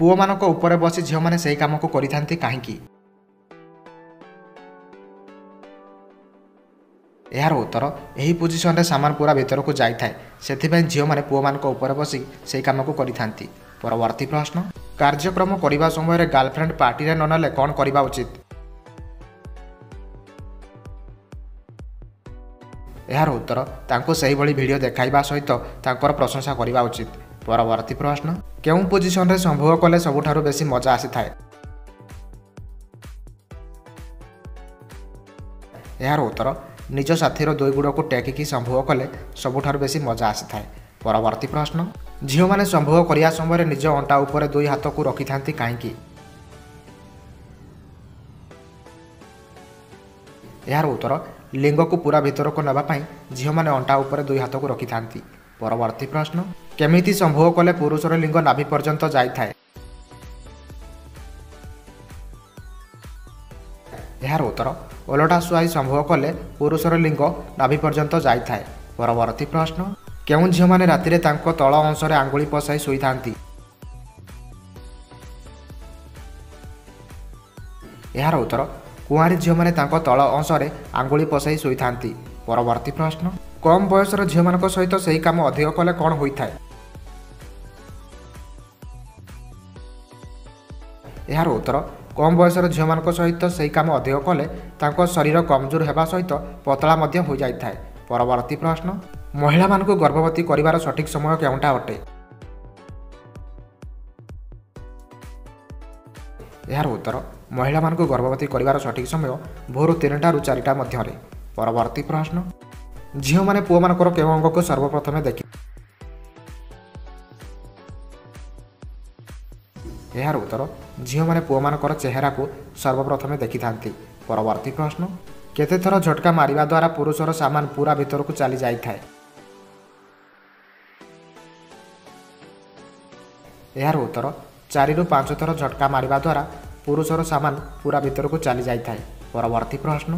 ପୁଅମାନଙ୍କ ଉପରେ ବସି ଝିଅମାନେ ସେହି କାମକୁ କରିଥାନ୍ତି କାହିଁକି? ଏହାର ଉତ୍ତର ଏହି ପୋଜିସନରେ ସାମାନ ପୁରା ଭିତରକୁ ଯାଇଥାଏ। ସେଥିପାଇଁ ଝିଅମାନେ ପୁଅମାନଙ୍କ ଉପରେ ବସି ସେହି କାମକୁ କରିଥାନ୍ତି। ପରବର୍ତ୍ତୀ ପ୍ରଶ୍ନ କାର୍ଯ୍ୟକ୍ରମ କରିବା ସମୟରେ ଗାର୍ଲଫ୍ରେଣ୍ଡ ପାର୍ଟିରେ ନ ନେଲେ କ'ଣ କରିବା ଉଚିତ? ଏହାର ଉତ୍ତର ତାଙ୍କୁ ସେହିଭଳି ଭିଡ଼ିଓ ଦେଖାଇବା ସହିତ ତାଙ୍କର ପ୍ରଶଂସା କରିବା ଉଚିତ। ପରବର୍ତ୍ତୀ ପ୍ରଶ୍ନ କେଉଁ ପୋଜିସନରେ ସମ୍ଭବ କଲେ ସବୁଠାରୁ ବେଶୀ ମଜା ଆସିଥାଏ? ଏହାର ଉତ୍ତର ନିଜ ସାଥୀର ଦୁଇ ଗୁଡ଼କୁ ଟେକିକି ସମ୍ଭବ କଲେ ସବୁଠାରୁ ବେଶୀ ମଜା ଆସିଥାଏ। ପରବର୍ତ୍ତୀ ପ୍ରଶ୍ନ ଝିଅମାନେ ସମ୍ଭବ କରିବା ସମୟରେ ନିଜ ଅଣ୍ଟା ଉପରେ ଦୁଇ ହାତକୁ ରଖିଥାନ୍ତି କାହିଁକି? ଏହାର ଉତ୍ତର ଲିଙ୍ଗକୁ ପୁରା ଭିତରକୁ ନେବା ପାଇଁ ଝିଅମାନେ ଅଣ୍ଟା ଉପରେ ଦୁଇ ହାତକୁ ରଖିଥାନ୍ତି। ପରବର୍ତ୍ତୀ ପ୍ରଶ୍ନ କେମିତି ସମ୍ଭବ କଲେ ପୁରୁଷର ଲିଙ୍ଗ ନାଭି ପର୍ଯ୍ୟନ୍ତ ଯାଇଥାଏ? ଏହାର ଉତ୍ତର ଓଲଟା ଶୁଆଇ ସମ୍ଭବ କଲେ ପୁରୁଷର ଲିଙ୍ଗ ନାଭି ପର୍ଯ୍ୟନ୍ତ ଯାଇଥାଏ। ପରବର୍ତ୍ତୀ ପ୍ରଶ୍ନ କେଉଁ ଝିଅମାନେ ରାତିରେ ତାଙ୍କ ତଳ ଅଂଶରେ ଆଙ୍ଗୁଳି ପଶାଇ ଶୋଇଥାନ୍ତି? ଏହାର ଉତ୍ତର କୁଆଁରୀ ଝିଅମାନେ ତାଙ୍କ ତଳ ଅଂଶରେ ଆଙ୍ଗୁଳି ପଶାଇ ଶୋଇଥାନ୍ତି। ପରବର୍ତ୍ତୀ ପ୍ରଶ୍ନ କମ୍ ବୟସର ଝିଅମାନଙ୍କ ସହିତ ସେହି କାମ ଅଧିକ କଲେ କ'ଣ ହୋଇଥାଏ? ଏହାର ଉତ୍ତର କମ୍ ବୟସର ଝିଅମାନଙ୍କ ସହିତ ସେହି କାମ ଅଧିକ କଲେ ତାଙ୍କ ଶରୀର କମଜୋର ହେବା ସହିତ ପତଳା ମଧ୍ୟ ହୋଇଯାଇଥାଏ। ପରବର୍ତ୍ତୀ ପ୍ରଶ୍ନ ମହିଳାମାନଙ୍କୁ ଗର୍ଭବତୀ କରିବାର ସଠିକ୍ ସମୟ କେଉଁଟା ଅଟେ? ଏହାର ଉତ୍ତର ମହିଳାମାନଙ୍କୁ ଗର୍ଭବତୀ କରିବାର ସଠିକ୍ ସମୟ ଭୋର ତିନିଟାରୁ ଚାରିଟା ମଧ୍ୟରେ। ପରବର୍ତ୍ତୀ ପ୍ରଶ୍ନ। ଝିଅମାନେ ପୁଅମାନଙ୍କର କେଉଁ ଅଙ୍ଗକୁ ସର୍ବପ୍ରଥମେ ଦେଖି ଏହାର ଉତ୍ତର ଝିଅମାନେ ପୁଅମାନଙ୍କର ଚେହେରାକୁ ସର୍ବପ୍ରଥମେ ଦେଖିଥାନ୍ତି। ପରବର୍ତ୍ତୀ ପ୍ରଶ୍ନ କେତେଥର ଝଟକା ମାରିବା ଦ୍ୱାରା ପୁରୁଷର ସାମାନ ପୁରା ଭିତରକୁ ଚାଲି ଯାଇଥାଏ? ଏହାର ଉତ୍ତର ଚାରିରୁ ପାଞ୍ଚ ଥର ଝଟକା ମାରିବା ଦ୍ୱାରା ପୁରୁଷର ସାମାନ ପୁରା ଭିତରକୁ ଚାଲି ଯାଇଥାଏ। ପରବର୍ତ୍ତୀ ପ୍ରଶ୍ନ